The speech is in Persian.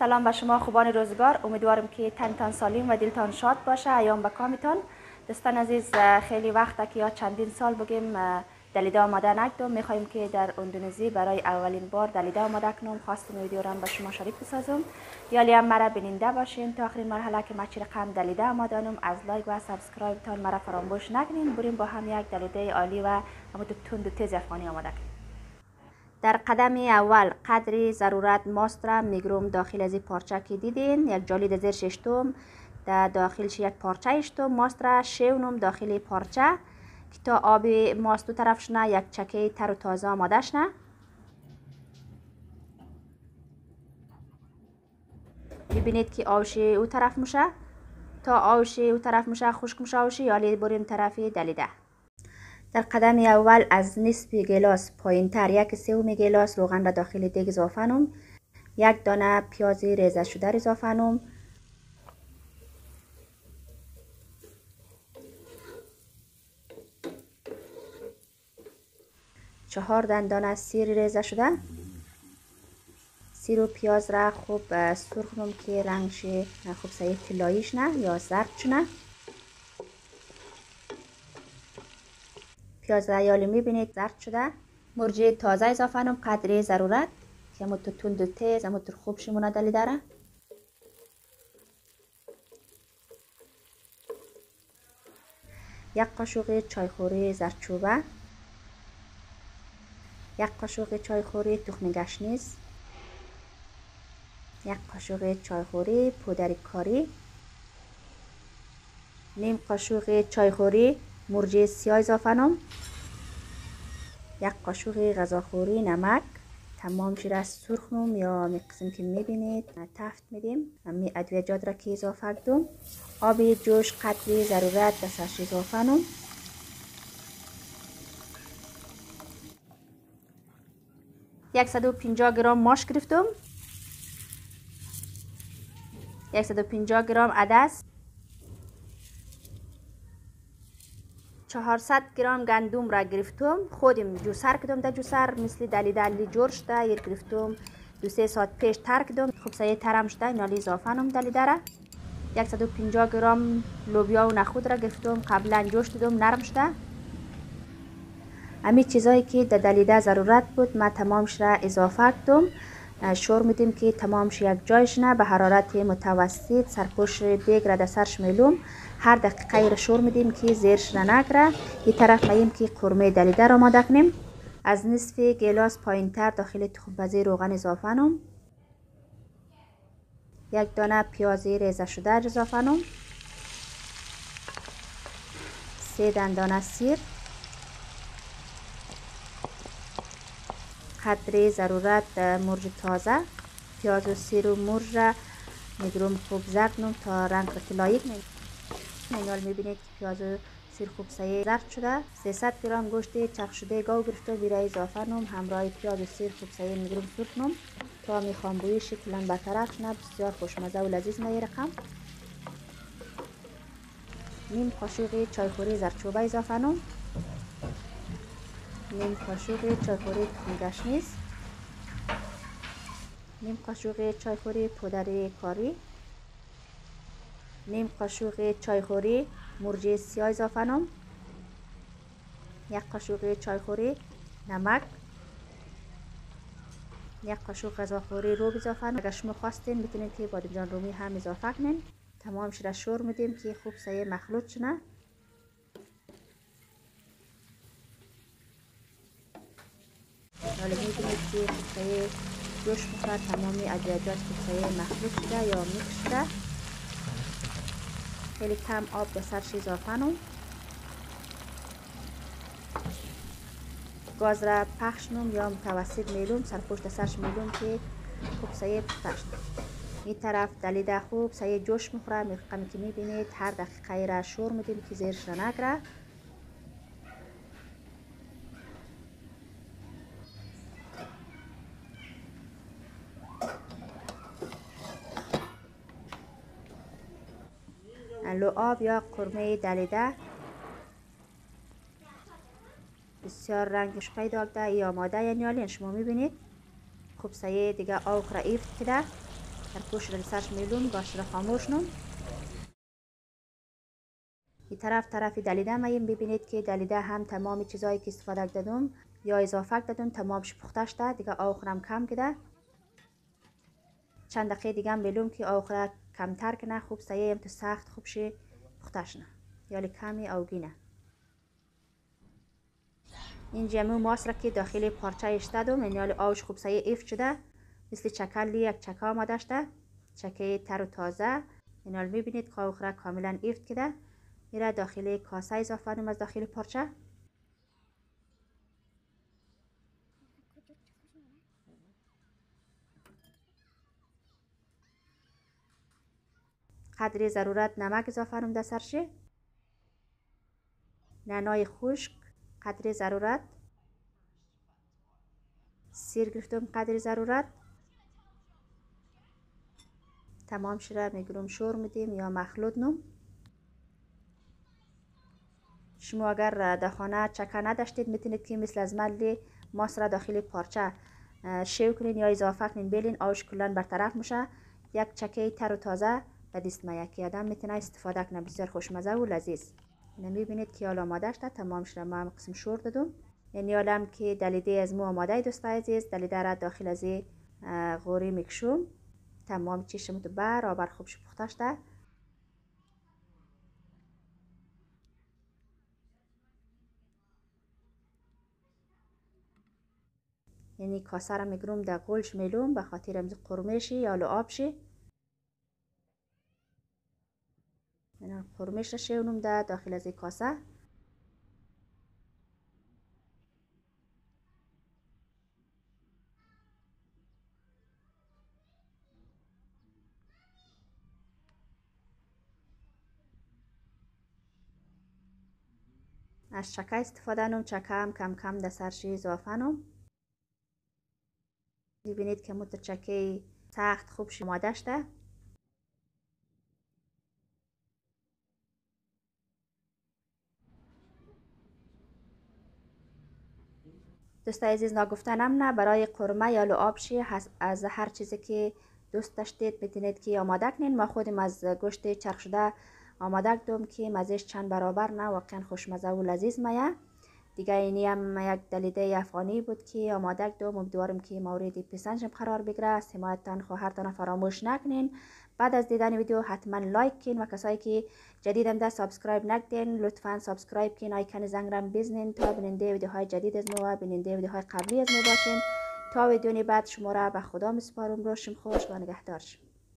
سلام به شما خوبان روزگار. امیدوارم که تنتان سالم و دلتان شاد باشه. ایام به کامتان. دوستان عزیز خیلی وقت که یا چندین سال بگیم دلیده آماده نکدم. می‌خوایم که در اندونزی برای اولین بار دلیده آماده کنم. خواستم ویدیو را با شما شریک بسازم. الی هم مرا بیننده باشین. تا آخرین مرحله که ما چی رقم دلیده آمادانم. از like و subscribe تان مرا فراموش نکنین. بریم با هم یک دلیده عالی و همون تند و تیز افغانی آماده کنیم. در قدم اول قدری ضرورت ماست را میگروم داخل از پارچه که دیدین. یک جالی زیر ششتم. در داخلش یک پارچه اشتم ماست را شونم داخل پارچه. که تا آب ماست دو طرف شنه یک چکه تر و تازه آماده شنه. ببینید که آوش او طرف میشه تا آوش او طرف میشه خشک میشه آوش یالی بریم طرف دلیده. در قدم اول از نصف گلاس پایین تر یک سوم گلاس روغن را داخل دیگ اضافه نم یک دانه پیاز ریزه شده را اضافه نم چهار دندان سیر ریزه شده. سیر و پیاز را خوب سرخ نم که رنگش خوب سعی طلاییش نه یا زرد نه پیاز یالی می‌بینید زرد شده. مرجه تازه اضافه نم قدری ضرورت. که تو تند و تیز تو خوب شمونه دلی داره. یک قاشق چایخوری زرچوبه یک قاشق چایخوری تخم گشنیز. یک قاشق چایخوری پودر کاری. نیم قاشق چایخوری مرجه سیاه اضافه نم یک قاشق غذاخوری نمک تمام شده سرخ نم یا قسم که می‌بینید تفت میدیم می ادویجات را که اضافه کردم. آب جوش قدری ضرورت به سرش اضافه نم. 150 گرم ماش گرفتم. 150 گرم عدس. 400 گرم گندم را گرفتم. خودم جوسر کردم در جوسر؟ مثل دلی دلی جور شده یر گرفتم. دو سه ساعت پیش تر کردم خب سایه ترم شده نالی اضافه نم دلی داره. 150 گرم لوبیا و نخود را گرفتم. قبلا جوش دادم نرم شده. امی چیزایی که در دلیده ضرورت بود ما تمامش را اضافه کردم. شور میدیم که تمامش یک جایش نه به حرارت متوسط سرپوش دیگ را در سرش میلوم. هر دقیقه را شور میدیم که زیرش را نگره. این طرف مییم که قرمه دلیده را آماده کنیم از نصف گلاس پایین تر داخل تخم روغن اضافه نم یک دانه پیازی ریزه شده اضافه نم سه دندانه سیر. قدر ضرورت مرج تازه پیاز و سیر و مرج میگروم خوب زرد تا رنگ طلایی اینال می‌بینید که پیاز و سیر خوب سایه زرد شده 300 گرم گوشت چخ شده گاو گرفته بیره اضافه نم همراه پیاز و سیر خوب سایه میگروم سرخ نم تا می‌خوام بوی شکلن برطرف نه بسیار خوشمزه و لذیذ نه رقم نیم قاشق چایخوری زرچوبه اضافه نم نیم قاشق چایخوری تخم نیم قاشق چایخوری پودر کاری. نیم قاشق چایخوری مرجه سیاه اضافه یک قاشق چایخوری نمک. یک قاشق غذاخوری روب اضافه نم اگر شما خواستین می‌تونید که بادمجان رومی هم اضافه کنین. تمام شده. شور میدیم که خوب سایه مخلوط شنه. حالا می‌بینید که کوفته جوش می‌خواد تمام ادویجات کوفته مخلوط شده یا میکس شده. خیلی کم آب به سرش اضافه نم گاز را پخش نم یا متوسط میلوم سرپشت سرش میلوم که خوب سایه پخش این طرف دلیده خوب سایه جوش می‌خوره می‌خوام که می‌بینید هر دقیقه را شور میدیم که زیرش را نگره. لعاب یا قرمه دلیده بسیار رنگش پیدا کرده ای آماده یعنی شما می‌بینید. خوب سایه دیگه آوخ را ایفت کرده در پوش را سرش میلوم گاش را خاموش نم این طرف طرف دلیده میم ببینید که دلیده هم تمام چیزایی که استفاده دادم یا اضافه دادم تمامش پخته شده دیگه آخرم کم کده چند دقیقه دیگه هم بلوم که آخر کمتر کنه خوب سایه تو سخت خوب شه پختش نه. یالی کمی اوگینه این جمعه ماست را که داخل پارچه اشتدم این یالی آوش خوب سایه ایف شده. مثل چکلی یک چکه آماده شده چکه تر و تازه. این حال می‌بینید که آخر کاملا ایفت کده. میره داخل کاسه اضافه از داخل پارچه. قدری ضرورت نمک اضافه در سرشه نانای خشک قدری ضرورت. سیر گرفتم قدری ضرورت. تمام شده میگرم شور میدیم یا مخلوط نم. شما اگر در خانه چکه نداشتید می‌تونید که مثل از ملی ماست را داخل پارچه شیو کنین یا اضافه کنین. بلین آوش کلان برطرف میشه. یک چکه تر و تازه. و دیست یکی آدم می‌تونه استفاده کنه. بسیار خوشمزه و لذیذ. بینید که حالا آماده شده تمام شده. ما هم قسم شور دادم. یعنی حالا که دلیده از مو آماده دوست عزیز دلیده را داخل از غوری می‌کشم. تمام چشم تو برابر خوب پخته شده یعنی کاسه را میگرم در گلش میلوم به خاطر امز قرمشی یا آبشی من قرمش را شیونم در داخل از کاسه. از چکه استفاده نم چکه هم کم کم در سرشی اضافه نم می‌بینید که متچکه سخت خوب شماده شده دوست عزیز ناگفتنم نه. برای قرمه یا لعابشی از هر چیزی که دوست داشتید می‌تونید که آماده کنین ما خودم از گوشت چرخ شده آماده دوم که مزهش چند برابر نه. واقعا خوشمزه و لذیذ میه. دیگه اینی هم یک دلیده افغانی بود که آماده دوم. امیدوارم که مورد پسندشم قرار بگیره. از حمایتتان خواهرتان فراموش نکنین. بعد از دیدن ویدیو حتما like کن و کسایی که جدیدم ده subscribe نکردین لطفا subscribe کن آیکن زنگ رم بزنین تا بیننده ویدیوهای جدید از ما و بیننده ویدیوهای قبلی از ما باشین تا ویدیو بعد شما را به خدا مسپارم. روشم خوش و نگهدار